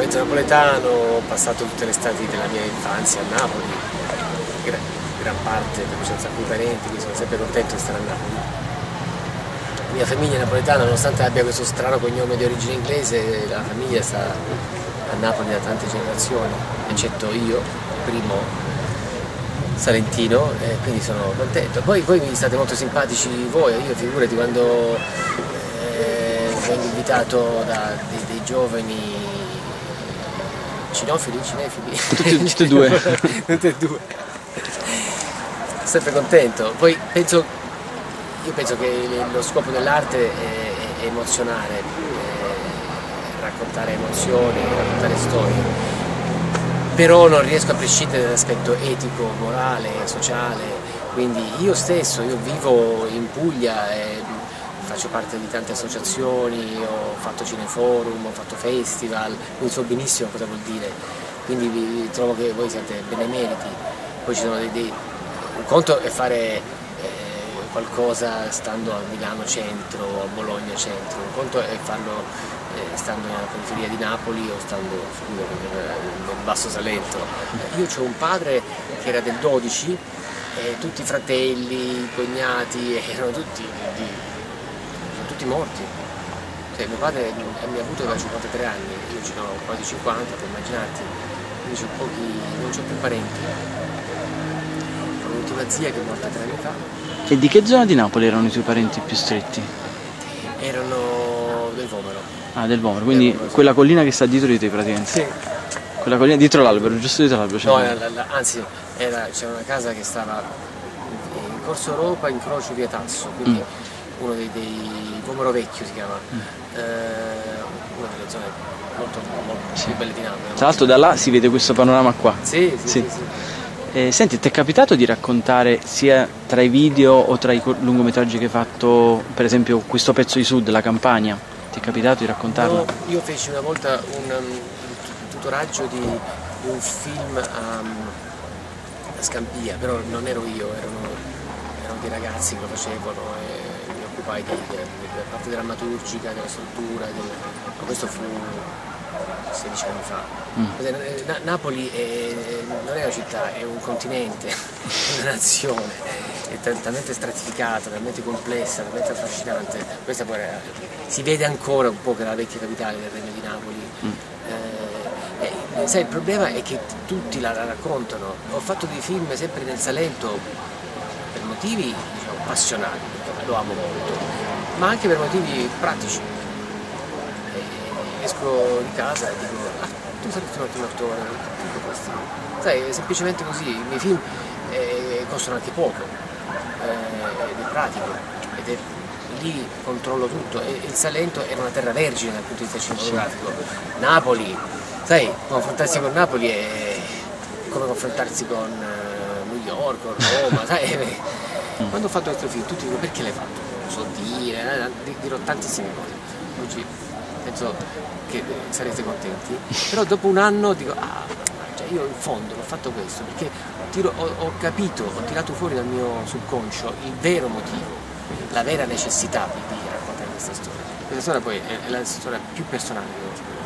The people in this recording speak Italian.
mezzo napoletano, ho passato tutte le estati della mia infanzia a Napoli, gran, gran parte, perché c'è un sacco di parenti, quindi sono sempre contento di stare a Napoli. La mia famiglia è napoletana, nonostante abbia questo strano cognome di origine inglese, la famiglia sta a Napoli da tante generazioni, eccetto io, primo salentino, e quindi sono contento. Poi voi mi state molto simpatici voi, io figurati quando eh, vengo invitato da dei, dei giovani cinofili, cinefili. Tutti, tutti e due. tutti e due. Sempre contento. Poi penso, io penso che lo scopo dell'arte è, è emozionare, è raccontare emozioni, raccontare storie. Però non riesco a prescindere dall'aspetto etico, morale, sociale. Quindi io stesso, io vivo in Puglia e faccio parte di tante associazioni, ho fatto cineforum, ho fatto festival, quindi so benissimo cosa vuol dire, quindi trovo che voi siete benemeriti, poi ci sono dei, dei un conto è fare eh, qualcosa stando a Milano centro o a Bologna centro, un conto è farlo eh, stando nella periferia di Napoli o stando scusa, nel Basso Salento. Io ho un padre che era del 12 e tutti i fratelli, i cognati erano tutti di, tutti morti. Cioè, mio padre mi ha avuto da 53 anni, io ce ho quasi 50, puoi immaginarti, quindi pochi, non ho più parenti. Ho una zia che è morta tre anni fa. E di che zona di Napoli erano i tuoi parenti più stretti? Erano del Vomero. Ah, del Vomero, quindi Vomero, quella collina che sta dietro di te praticamente. Sì. Quella collina dietro l'albero, giusto dietro l'albero. No, c'è era- la- anzi, era- c'era una casa che stava in Corso Europa, in Croce via Tasso, quindi uno dei, dei Vomero Vecchio si chiama, eh, una delle zone molto, molto più belle di Napoli. Tra l'altro da là si vede questo panorama qua. Sì, sì, Sì. sì. sì. Eh, senti, ti è capitato di raccontare sia tra i video o tra i lungometraggi che hai fatto, per esempio questo pezzo di Sud, la campagna? Ti è capitato di raccontarlo? No, io feci una volta un, um, tutoraggio di, di un film a, a Scampia, però non ero io, erano, erano dei ragazzi che lo facevano e occupai di- de- della parte drammaturgica, della struttura, ma questo fu 16 anni fa. Eh, Na- Napoli è- non è una città, è un continente, è una nazione, è tal- talmente stratificata, talmente complessa, talmente affascinante. Questa poi era- si vede ancora un po' che era la vecchia capitale del Regno di Napoli. Eh, eh, sai, il problema è che tutti la, la raccontano. Ho fatto dei film sempre nel Salento per motivi passionali, perché lo amo molto, ma anche per motivi pratici. E esco di casa e dico, ah, tu saresti un ottimo attore, tutto questo. Sai, è semplicemente così, i miei film eh, costano anche poco, eh, ed è pratico, ed è lì controllo tutto. E il Salento era una terra vergine dal punto di vista cinematografico. Napoli, sai, confrontarsi con Napoli è come confrontarsi con eh, New York, con Roma, sai? Eh, Quando ho fatto questo film tutti dicono perché l'hai fatto? Non so dire, eh, di- dirò tantissime cose. Oggi penso che eh, sarete contenti. Però dopo un anno dico, ah, cioè io in fondo l'ho fatto questo perché tiro- ho, ho capito, ho tirato fuori dal mio subconscio il vero motivo, la vera necessità di, di raccontare questa storia. Questa storia poi è, è la storia più personale che ho